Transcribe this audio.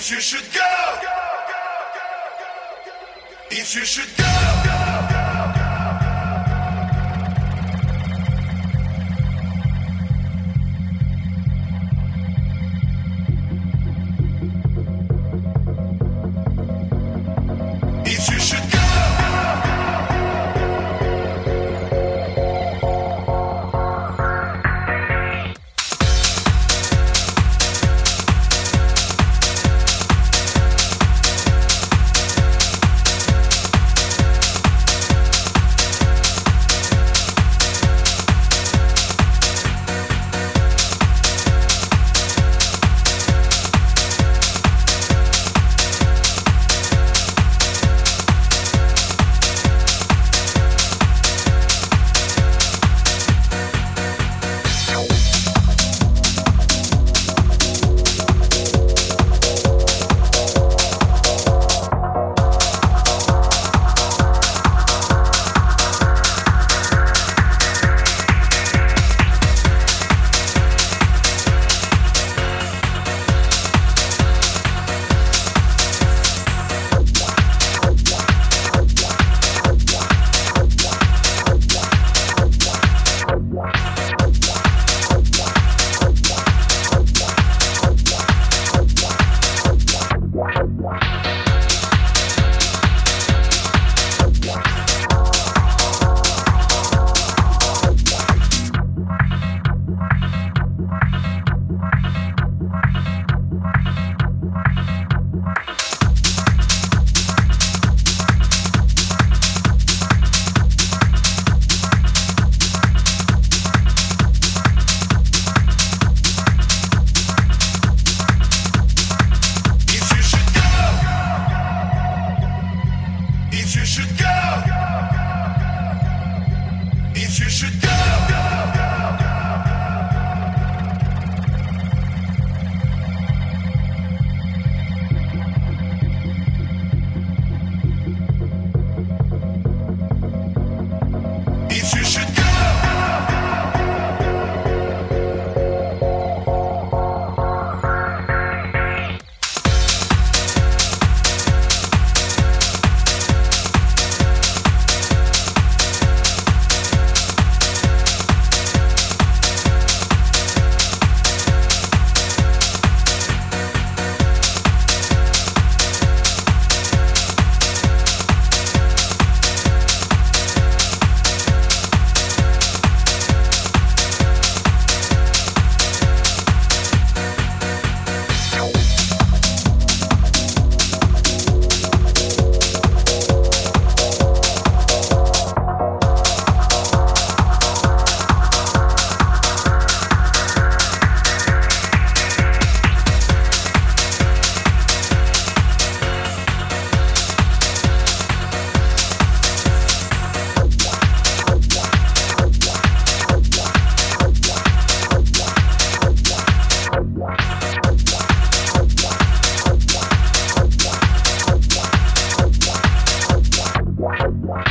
If you should go, if you should go. Bye.